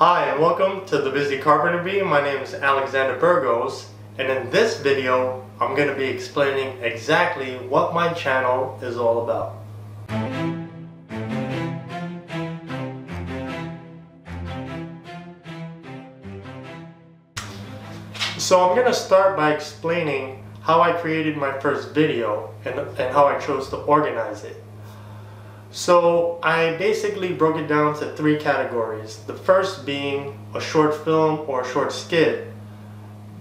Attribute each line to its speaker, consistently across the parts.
Speaker 1: Hi and welcome to The Busy Carpenter Bee. My name is Alexander Burgos and in this video I'm going to be explaining exactly what my channel is all about. So I'm going to start by explaining how I created my first video and, and how I chose to organize it. So I basically broke it down to three categories. The first being a short film or a short skit.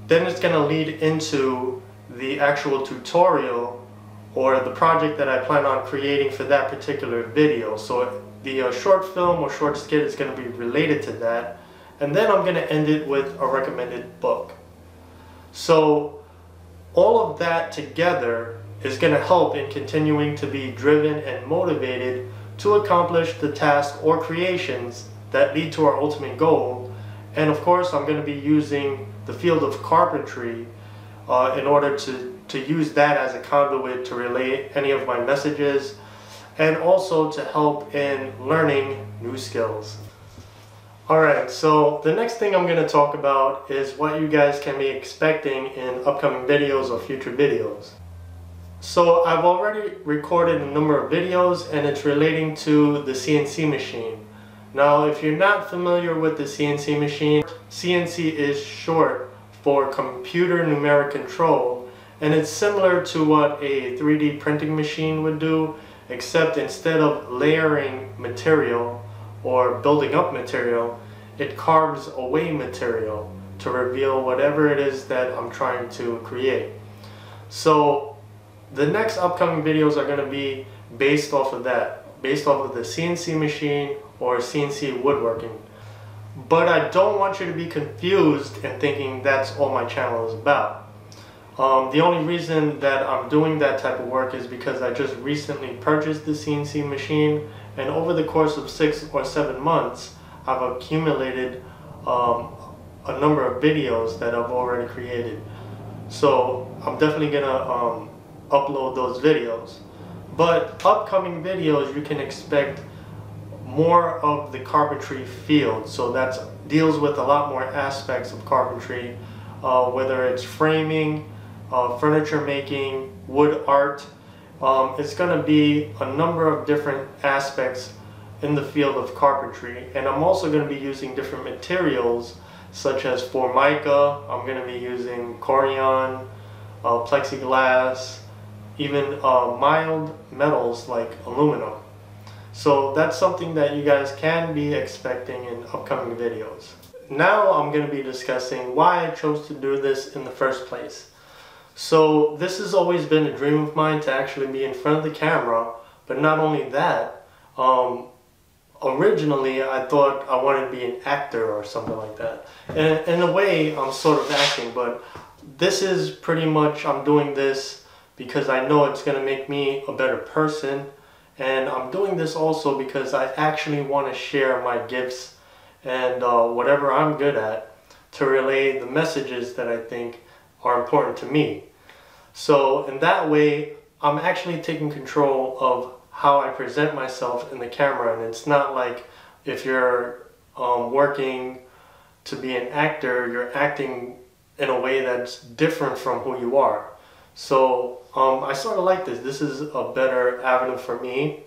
Speaker 1: Then it's going to lead into the actual tutorial or the project that I plan on creating for that particular video. So the uh, short film or short skit is going to be related to that. And then I'm going to end it with a recommended book. So all of that together is going to help in continuing to be driven and motivated to accomplish the task or creations that lead to our ultimate goal. And of course, I'm going to be using the field of carpentry uh, in order to, to use that as a conduit to relay any of my messages and also to help in learning new skills. Alright, so the next thing I'm going to talk about is what you guys can be expecting in upcoming videos or future videos. So I've already recorded a number of videos and it's relating to the CNC machine. Now if you're not familiar with the CNC machine, CNC is short for computer numeric control and it's similar to what a 3D printing machine would do except instead of layering material or building up material, it carves away material to reveal whatever it is that I'm trying to create. So the next upcoming videos are going to be based off of that, based off of the CNC machine or CNC woodworking. But I don't want you to be confused and thinking that's all my channel is about. Um, the only reason that I'm doing that type of work is because I just recently purchased the CNC machine and over the course of six or seven months I've accumulated um, a number of videos that I've already created. So I'm definitely gonna um, upload those videos. But upcoming videos you can expect more of the carpentry field. So that deals with a lot more aspects of carpentry, uh, whether it's framing, uh, furniture making, wood art. Um, it's going to be a number of different aspects in the field of carpentry. And I'm also going to be using different materials such as Formica, I'm going to be using Corian, uh, plexiglass, even uh, mild metals like aluminum. So that's something that you guys can be expecting in upcoming videos. Now I'm going to be discussing why I chose to do this in the first place. So this has always been a dream of mine to actually be in front of the camera, but not only that, um, originally I thought I wanted to be an actor or something like that. And in a way, I'm sort of acting, but this is pretty much, I'm doing this because I know it's going to make me a better person. And I'm doing this also because I actually want to share my gifts and uh, whatever I'm good at to relay the messages that I think are important to me. So in that way, I'm actually taking control of how I present myself in the camera. And it's not like if you're um, working to be an actor, you're acting in a way that's different from who you are. So um, I sort of like this. This is a better avenue for me.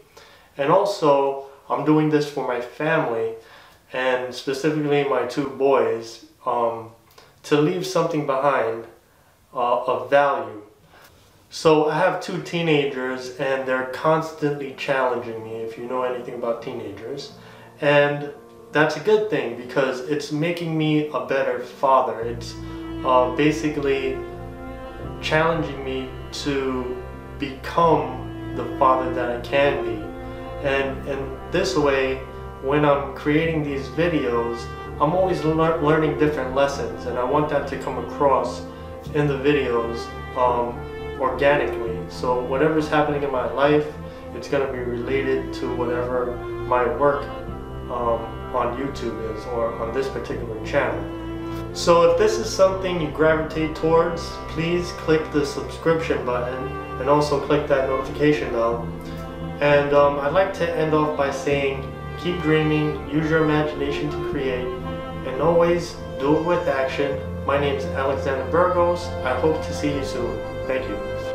Speaker 1: And also, I'm doing this for my family and specifically my two boys um, to leave something behind uh, of value so I have two teenagers and they're constantly challenging me if you know anything about teenagers. And that's a good thing because it's making me a better father. It's uh, basically challenging me to become the father that I can be. And in this way, when I'm creating these videos, I'm always lear learning different lessons and I want that to come across in the videos. Um, organically. So whatever's happening in my life, it's going to be related to whatever my work um, on YouTube is or on this particular channel. So if this is something you gravitate towards, please click the subscription button and also click that notification bell. And um, I'd like to end off by saying, keep dreaming, use your imagination to create, and always, do it with action. My name is Alexander Burgos. I hope to see you soon. Thank you.